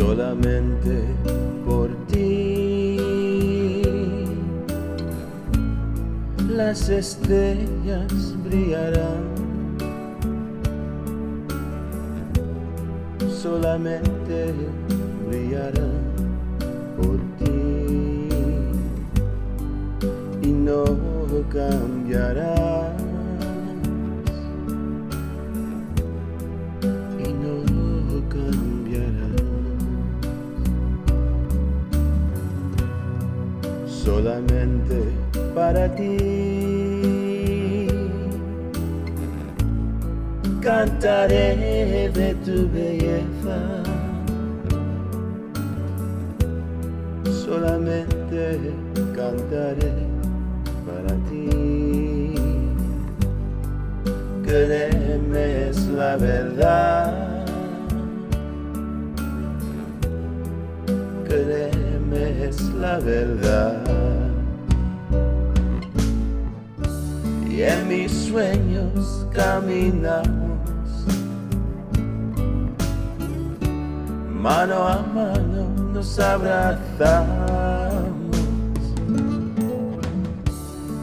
solamente por ti. Las estrellas brillarán solamente brillarán solamente para ti cantaré de tu belleza solamente cantaré para ti. Créeme es la verdad. Créeme es la verdad. Y en mis sueños caminamos mano a mano nos abrazamos,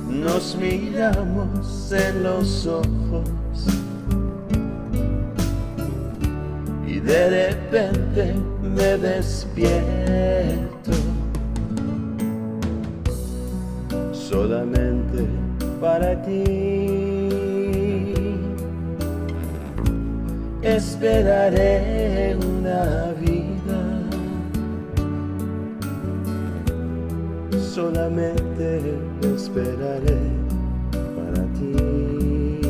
nos miramos en los ojos y de repente me despierto solamente para ti. Esperaré una vida solamente esperaré para ti.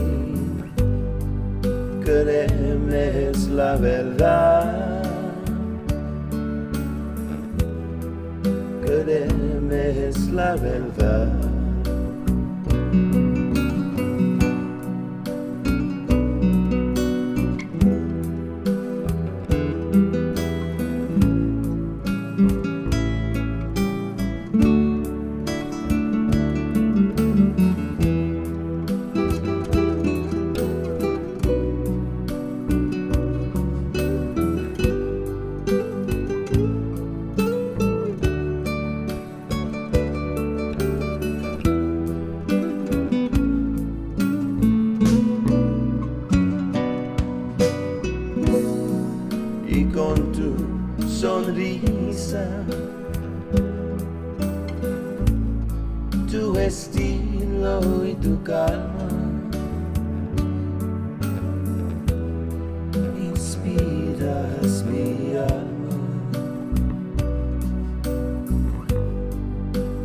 Créeme es la verdad. Es la verdad. Sonrisa, tu estilo y tu calma. Inspiras mi alma.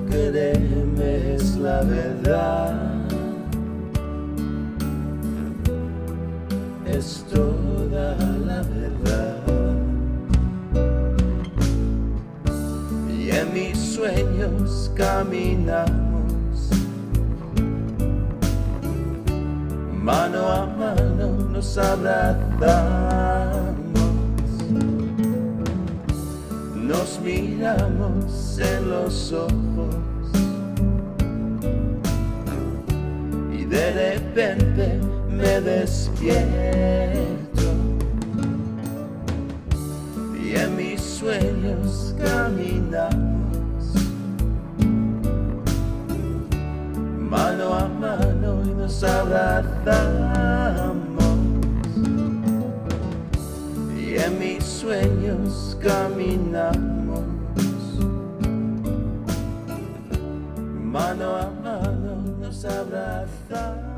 Créeme es la verdad. es sueños caminamos, mano a mano nos abrazamos, nos miramos en los ojos. Y de repente me despierto. Y en mis sueños caminamos nos abrazamos y en mis sueños caminamos. Mano a mano nos abrazamos